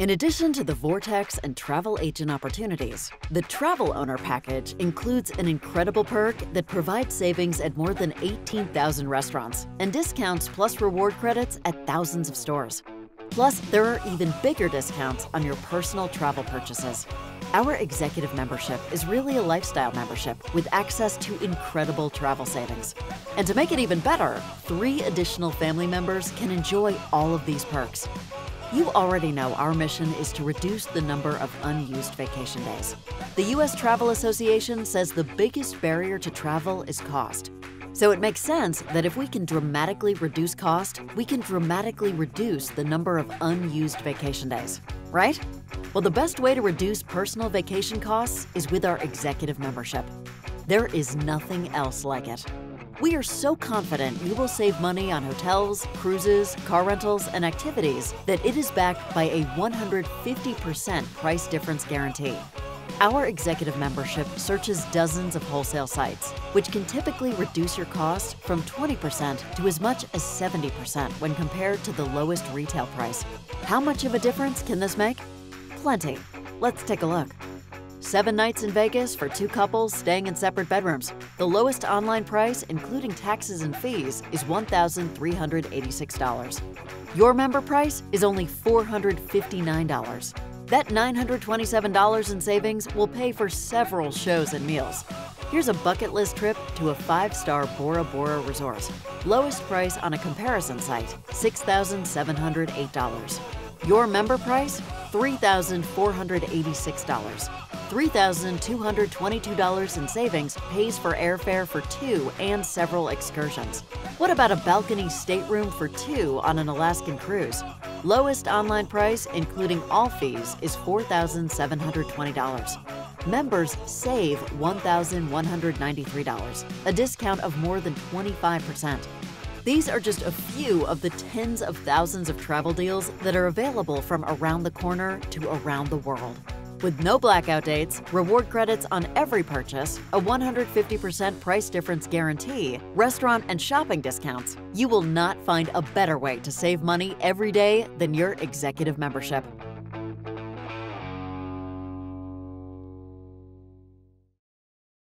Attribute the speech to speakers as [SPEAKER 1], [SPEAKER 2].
[SPEAKER 1] In addition to the Vortex and travel agent opportunities, the Travel Owner Package includes an incredible perk that provides savings at more than 18,000 restaurants and discounts plus reward credits at thousands of stores. Plus, there are even bigger discounts on your personal travel purchases. Our executive membership is really a lifestyle membership with access to incredible travel savings. And to make it even better, three additional family members can enjoy all of these perks. You already know our mission is to reduce the number of unused vacation days. The U.S. Travel Association says the biggest barrier to travel is cost. So it makes sense that if we can dramatically reduce cost, we can dramatically reduce the number of unused vacation days, right? Well, the best way to reduce personal vacation costs is with our executive membership. There is nothing else like it. We are so confident you will save money on hotels, cruises, car rentals, and activities that it is backed by a 150% price difference guarantee. Our executive membership searches dozens of wholesale sites, which can typically reduce your cost from 20% to as much as 70% when compared to the lowest retail price. How much of a difference can this make? Plenty. Let's take a look. Seven nights in Vegas for two couples staying in separate bedrooms. The lowest online price, including taxes and fees, is $1,386. Your member price is only $459. That $927 in savings will pay for several shows and meals. Here's a bucket list trip to a five star Bora Bora resort. Lowest price on a comparison site $6,708. Your member price $3,486. $3,222 in savings pays for airfare for two and several excursions. What about a balcony stateroom for two on an Alaskan cruise? Lowest online price, including all fees, is $4,720. Members save $1,193, a discount of more than 25%. These are just a few of the tens of thousands of travel deals that are available from around the corner to around the world. With no blackout dates, reward credits on every purchase, a 150% price difference guarantee, restaurant and shopping discounts, you will not find a better way to save money every day than your executive membership.